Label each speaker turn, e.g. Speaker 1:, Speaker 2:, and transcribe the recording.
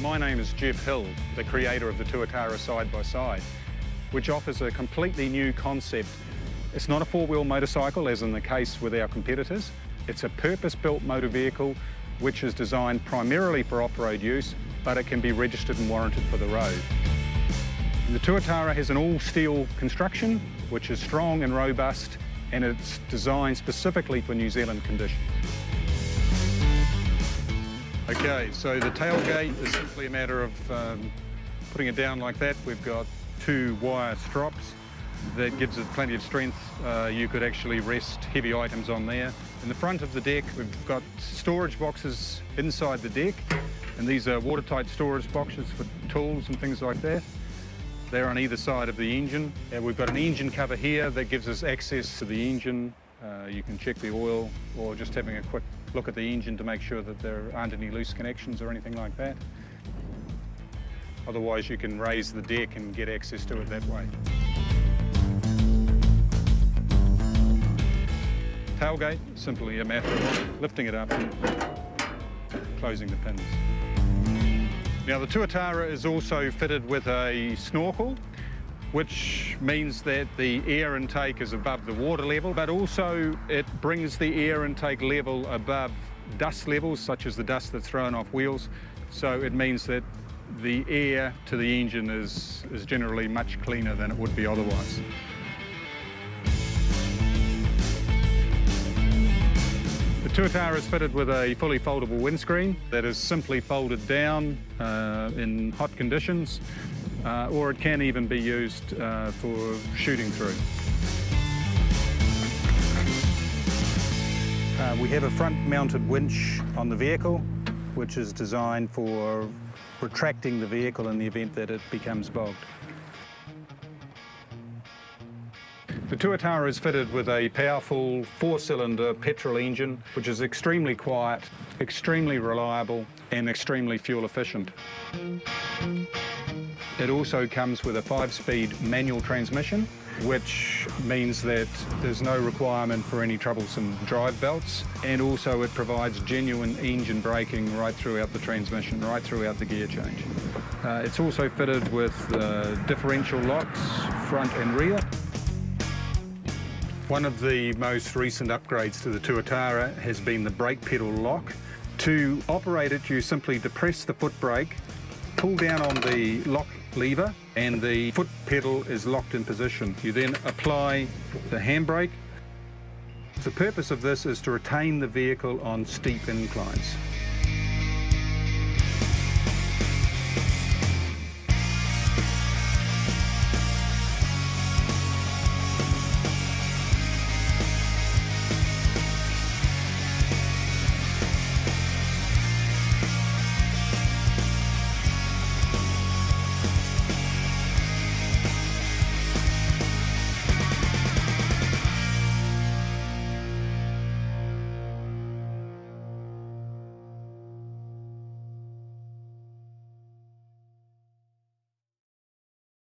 Speaker 1: My name is Geoff Hill, the creator of the Tuatara Side by Side, which offers a completely new concept. It's not a four-wheel motorcycle, as in the case with our competitors. It's a purpose-built motor vehicle which is designed primarily for off-road use, but it can be registered and warranted for the road. The Tuatara has an all-steel construction, which is strong and robust, and it's designed specifically for New Zealand conditions. Okay, so the tailgate is simply a matter of um, putting it down like that. We've got two wire strops that gives it plenty of strength. Uh, you could actually rest heavy items on there. In the front of the deck, we've got storage boxes inside the deck, and these are watertight storage boxes for tools and things like that. They're on either side of the engine. And we've got an engine cover here that gives us access to the engine. Uh, you can check the oil or just having a quick look at the engine to make sure that there aren't any loose connections or anything like that. Otherwise, you can raise the deck and get access to it that way. Tailgate, simply a matter of lifting it up and closing the pins. Now the Tuatara is also fitted with a snorkel which means that the air intake is above the water level, but also it brings the air intake level above dust levels, such as the dust that's thrown off wheels. So it means that the air to the engine is, is generally much cleaner than it would be otherwise. The Tuatara is fitted with a fully foldable windscreen that is simply folded down uh, in hot conditions uh, or it can even be used uh, for shooting through. Uh, we have a front-mounted winch on the vehicle, which is designed for retracting the vehicle in the event that it becomes bogged. The Tuatara is fitted with a powerful four-cylinder petrol engine, which is extremely quiet, extremely reliable, and extremely fuel efficient. It also comes with a five-speed manual transmission, which means that there's no requirement for any troublesome drive belts. And also it provides genuine engine braking right throughout the transmission, right throughout the gear change. Uh, it's also fitted with uh, differential locks, front and rear. One of the most recent upgrades to the Tuatara has been the brake pedal lock. To operate it, you simply depress the foot brake, pull down on the lock lever and the foot pedal is locked in position. You then apply the handbrake. The purpose of this is to retain the vehicle on steep inclines.